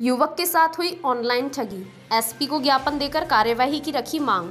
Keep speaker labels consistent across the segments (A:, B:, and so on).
A: युवक के साथ हुई ऑनलाइन ठगी। एसपी को ज्ञापन देकर कार्यवाही की रखी मांग।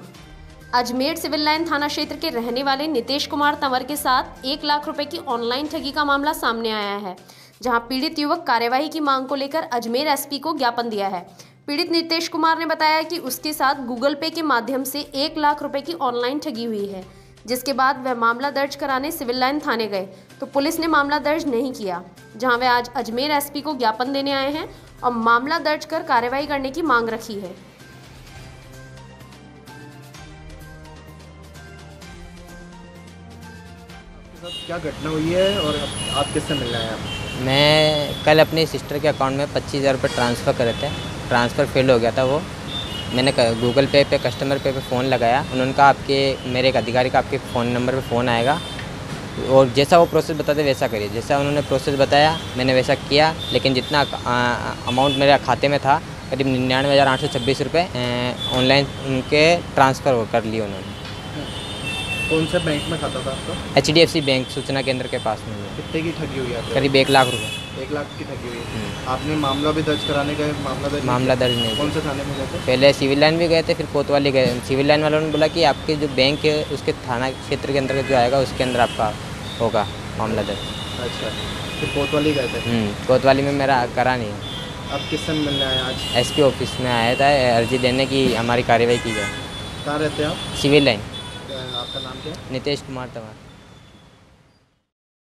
A: अजमेर सिविल लाइन थाना क्षेत्र के रहने वाले नितेश कुमार तंवर के साथ एक लाख रुपए की ऑनलाइन ठगी का मामला सामने आया है, जहाँ पीड़ित युवक कार्यवाही की मांग को लेकर अजमेर एसपी को ज्ञापन दिया है। पीड़ित नितेश कुमार ने बताया कि उसके साथ गूगल पे के माध्यम से एक लाख रुपए की ऑनलाइन ठगी हुई है, जिसके बाद वह मामला दर्ज कराने सिविल लाइन थाने गए तो पुलिस ने मामला दर्ज नहीं किया। जहाँ वे आज अजमेर एसपी को ज्ञापन देने आए हैं और मामला दर्ज कर कार्रवाई करने की मांग रखी है।
B: क्या घटना हुई है और आप, किससे मिल रहे हैं? आप
C: मैं कल अपने सिस्टर के अकाउंट में पच्चीस हज़ार रुपये ट्रांसफ़र करे थे। ट्रांसफ़र फेल हो गया था वो। मैंने गूगल पे पे कस्टमर पे पे फ़ोन लगाया। उन्होंने कहा आपके मेरे एक अधिकारी का आपके फ़ोन नंबर पे फ़ोन आएगा। और जैसा वो प्रोसेस बताते वैसा करिए। जैसा उन्होंने प्रोसेस बताया मैंने वैसा किया लेकिन जितना अमाउंट मेरे खाते में था करीब निन्यानवे हज़ार आठ सौ छब्बीस रुपये ऑनलाइन उनके ट्रांसफ़र कर लिए उन्होंने।
B: कौन से बैंक में खाता था आपका?
C: H D F C bank सूचना केंद्र के पास में।
B: कितने की ठगी हुई आपको?
C: करीब एक लाख रुपये
B: एक लाख की ठगी हुई। है
C: हम्म।
B: आपने मामला भी दर्ज कराने गए? मामला दर्ज
C: मामला दर्ज नहीं
B: कौन से थाने में गए थे?
C: पहले सिविल लाइन भी गए थे फिर कोतवाली गए। सिविल लाइन वालों ने बोला कि आपके जो बैंक है उसके थाना क्षेत्र के अंतर्गत जो आएगा उसके अंदर आपका होगा मामला दर्ज।
B: अच्छा फिर कोतवाली गए थे?
C: हम्म, कोतवाली में मेरा करा नहीं है।
B: आप किससे मिलने आए आज?
C: एसपी ऑफ़िस में आया था अर्जी देने की हमारी कार्रवाई की जाए
B: कहाँ रहते हैं आप?
C: Civil line.
B: आपका नाम क्या है?
C: नितेश कुमार तंवर।